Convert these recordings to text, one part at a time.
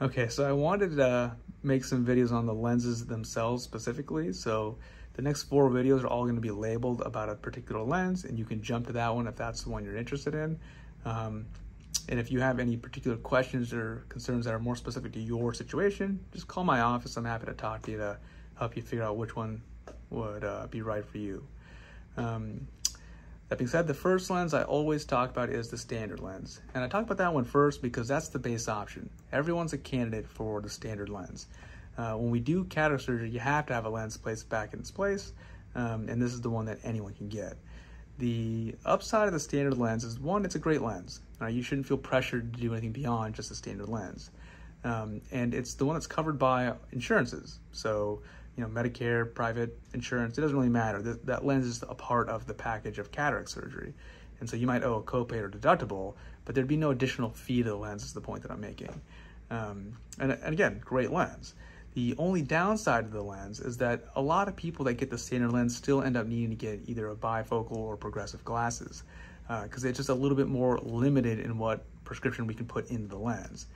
Okay, so I wanted to make some videos on the lenses themselves specifically. So the next four videos are all going to be labeled about a particular lens and you can jump to that one if that's the one you're interested in. Um, and if you have any particular questions or concerns that are more specific to your situation, just call my office. I'm happy to talk to you to help you figure out which one would uh, be right for you. Um, that being said, the first lens I always talk about is the standard lens. And I talk about that one first because that's the base option. Everyone's a candidate for the standard lens. Uh, when we do cataract surgery, you have to have a lens placed back in its place, um, and this is the one that anyone can get. The upside of the standard lens is one, it's a great lens. Uh, you shouldn't feel pressured to do anything beyond just a standard lens. Um, and it's the one that's covered by insurances. So you know, Medicare, private insurance, it doesn't really matter. That, that lens is a part of the package of cataract surgery. And so you might owe a copay or deductible, but there'd be no additional fee to the lens is the point that I'm making. Um, and, and again, great lens. The only downside of the lens is that a lot of people that get the standard lens still end up needing to get either a bifocal or progressive glasses because uh, it's just a little bit more limited in what prescription we can put into the lens.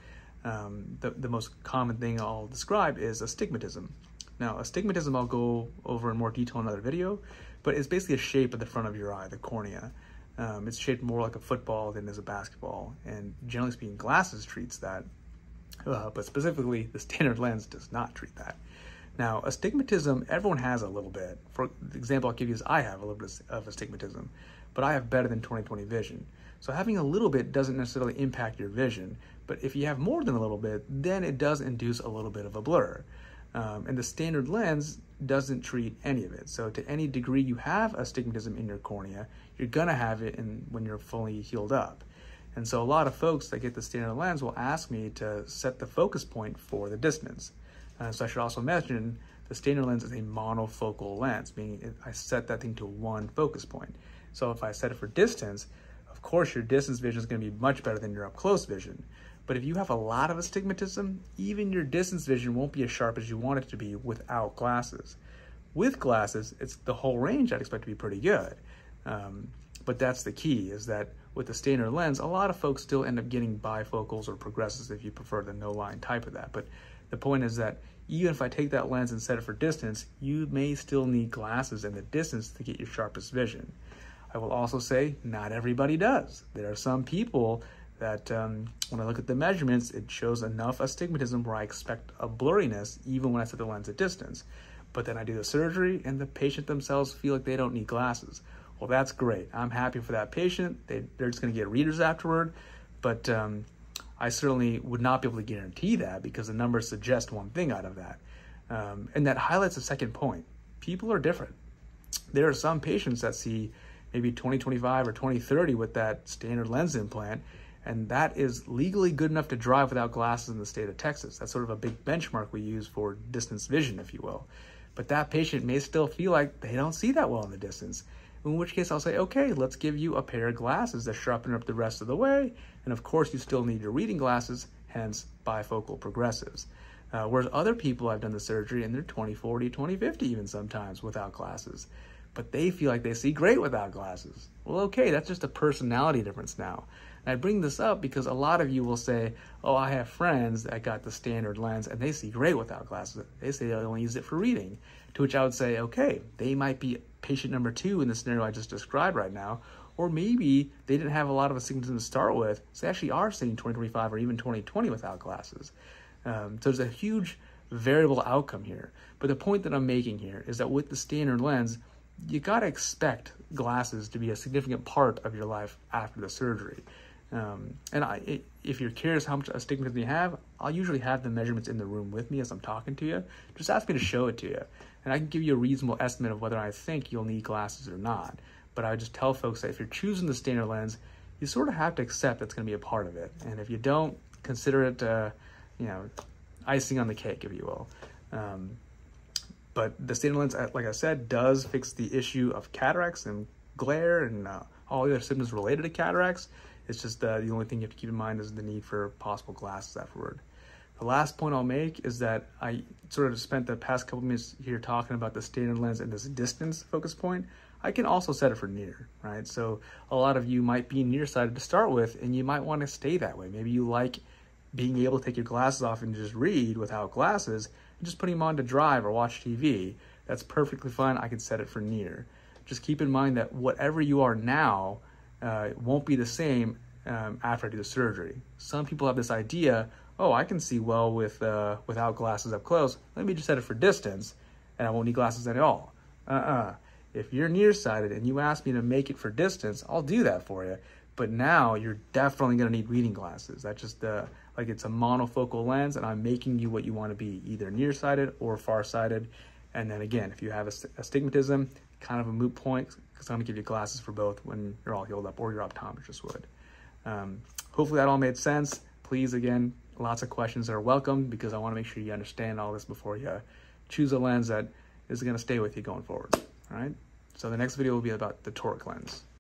Um, the, the most common thing I'll describe is astigmatism. Now, astigmatism I'll go over in more detail in another video, but it's basically a shape at the front of your eye, the cornea. Um, it's shaped more like a football than as a basketball, and generally speaking, glasses treats that, uh, but specifically, the standard lens does not treat that. Now, astigmatism, everyone has a little bit. For example, I'll give you is I have a little bit of astigmatism, but I have better than 20/20 vision. So having a little bit doesn't necessarily impact your vision, but if you have more than a little bit, then it does induce a little bit of a blur. Um, and the standard lens doesn't treat any of it. So to any degree you have astigmatism in your cornea, you're gonna have it in, when you're fully healed up. And so a lot of folks that get the standard lens will ask me to set the focus point for the distance. Uh, so I should also mention the standard lens is a monofocal lens, meaning I set that thing to one focus point. So if I set it for distance, of course your distance vision is gonna be much better than your up close vision. But if you have a lot of astigmatism, even your distance vision won't be as sharp as you want it to be without glasses. With glasses, it's the whole range I'd expect to be pretty good. Um, but that's the key, is that with the standard lens, a lot of folks still end up getting bifocals or progressives if you prefer the no line type of that. But the point is that even if I take that lens and set it for distance, you may still need glasses in the distance to get your sharpest vision. I will also say not everybody does. There are some people that um, when I look at the measurements, it shows enough astigmatism where I expect a blurriness even when I set the lens at distance. But then I do the surgery and the patient themselves feel like they don't need glasses. Well, that's great. I'm happy for that patient. They, they're just going to get readers afterward. But um, I certainly would not be able to guarantee that because the numbers suggest one thing out of that. Um, and that highlights a second point. People are different. There are some patients that see maybe 2025 or 2030 with that standard lens implant and that is legally good enough to drive without glasses in the state of Texas. That's sort of a big benchmark we use for distance vision, if you will. But that patient may still feel like they don't see that well in the distance, in which case I'll say, okay, let's give you a pair of glasses that sharpen up the rest of the way. And of course, you still need your reading glasses, hence bifocal progressives. Uh, whereas other people I've done the surgery and they're 20, 40, 20, 50 even sometimes without glasses. But they feel like they see great without glasses. Well, okay, that's just a personality difference now. And I bring this up because a lot of you will say, oh, I have friends that got the standard lens and they see great without glasses. They say they only use it for reading. To which I would say, okay, they might be patient number two in the scenario I just described right now. Or maybe they didn't have a lot of astigmatism to start with, so they actually are seeing 2025 or even 2020 without glasses. Um, so there's a huge variable outcome here. But the point that I'm making here is that with the standard lens, you got to expect glasses to be a significant part of your life after the surgery. Um, and I, if you're curious how much astigmatism you have, I'll usually have the measurements in the room with me as I'm talking to you. Just ask me to show it to you. And I can give you a reasonable estimate of whether I think you'll need glasses or not. But I just tell folks that if you're choosing the standard lens, you sort of have to accept that's going to be a part of it. And if you don't, consider it, uh, you know, icing on the cake, if you will. Um, but the standard lens, like I said, does fix the issue of cataracts and glare and uh, all the other symptoms related to cataracts. It's just uh, the only thing you have to keep in mind is the need for possible glasses afterward. The last point I'll make is that I sort of spent the past couple minutes here talking about the standard lens and this distance focus point. I can also set it for near, right? So a lot of you might be nearsighted to start with, and you might want to stay that way. Maybe you like being able to take your glasses off and just read without glasses and just putting them on to drive or watch TV. That's perfectly fine. I can set it for near. Just keep in mind that whatever you are now uh, won't be the same um, after I do the surgery. Some people have this idea, oh, I can see well with uh, without glasses up close. Let me just set it for distance and I won't need glasses at all. Uh-uh. If you're nearsighted and you ask me to make it for distance, I'll do that for you. But now you're definitely going to need reading glasses. That's just uh, like it's a monofocal lens, and I'm making you what you want to be, either nearsighted or farsighted. And then again, if you have a, astigmatism, kind of a moot point, because I'm going to give you glasses for both when you're all healed up, or your optometrist would. Um, hopefully that all made sense. Please, again, lots of questions are welcome because I want to make sure you understand all this before you choose a lens that is going to stay with you going forward. All right. So the next video will be about the toric lens.